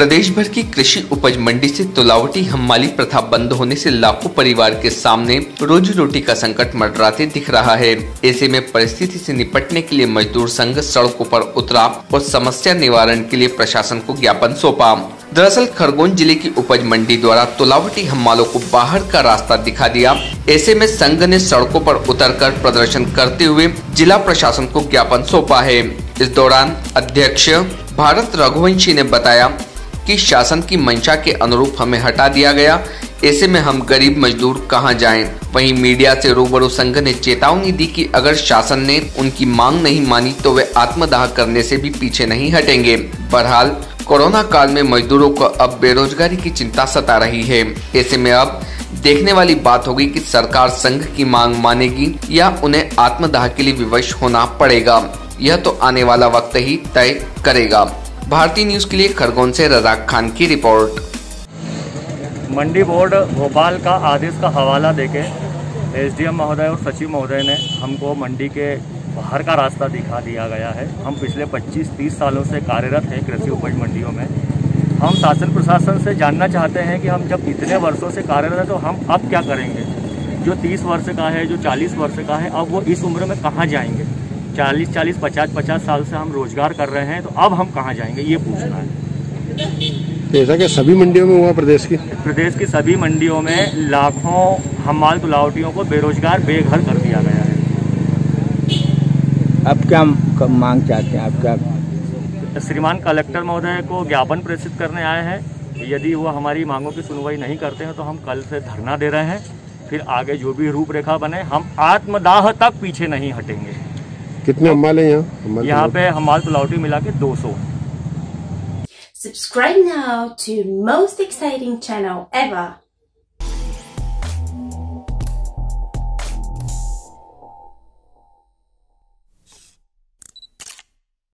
प्रदेश भर की कृषि उपज मंडी से तुलावटी हम्माली प्रथा बंद होने से लाखों परिवार के सामने रोजी रोटी का संकट मंडराते दिख रहा है। ऐसे में परिस्थिति से निपटने के लिए मजदूर संघ सड़कों पर उतरा और समस्या निवारण के लिए प्रशासन को ज्ञापन सौंपा। दरअसल खरगोन ज़िले की उपज मंडी द्वारा तुलावटी हम्मालों को बाहर का रास्ता दिखा दिया। ऐसे में संघ ने सड़कों पर उतरकर प्रदर्शन करते हुए जिला प्रशासन को ज्ञापन सौंपा है। इस दौरान अध्यक्ष भारत रघुवंशी ने बताया कि शासन की मंशा के अनुरूप हमें हटा दिया गया। ऐसे में हम गरीब मजदूर कहाँ जाएँ? वहीं मीडिया से रूबरू संघ ने चेतावनी दी कि अगर शासन ने उनकी मांग नहीं मानी तो वे आत्मदाह करने से भी पीछे नहीं हटेंगे। बहरहाल, कोरोना काल में मजदूरों को अब बेरोजगारी की चिंता सता रही है। ऐसे में अब देखने वाली बात होगी कि सरकार संघ की मांग मानेगी या उन्हें आत्मदाह के लिए विवश होना पड़ेगा। यह तो आने वाला वक्त ही तय करेगा। भारतीय न्यूज़ के लिए खरगोन से रजाक खान की रिपोर्ट। मंडी बोर्ड भोपाल का आदेश का हवाला देके एसडीएम महोदय और सचिव महोदय ने हमको मंडी के बाहर का रास्ता दिखा दिया गया है। हम पिछले 25-30 सालों से कार्यरत हैं कृषि उपज मंडियों में। हम शासन प्रशासन से जानना चाहते हैं कि हम जब इतने वर्षों से कार्यरत हैं तो हम अब क्या करेंगे? जो 30 वर्ष का है, जो 40 वर्ष का है, अब वो इस उम्र में कहाँ जाएँगे? चालीस चालीस पचास पचास साल से हम रोज़गार कर रहे हैं तो अब हम कहाँ जाएँगे ये पूछना है। तो ऐसा क्या सभी मंडियों में हुआ प्रदेश की? प्रदेश की सभी मंडियों में लाखों हमाल तुलावटियों को बेरोजगार बेघर कर दिया गया है। अब क्या मांग चाहते हैं? आप क्या श्रीमान कलेक्टर महोदय को ज्ञापन प्रेषित करने आए हैं। यदि वो हमारी मांगों की सुनवाई नहीं करते हैं तो हम कल से धरना दे रहे हैं। फिर आगे जो भी रूपरेखा बने हम आत्मदाह तक पीछे नहीं हटेंगे। कितने हमाल है यहाँ? यहाँ पे हमारे पुलावटी मिला के दो सौ। Subscribe now channel ever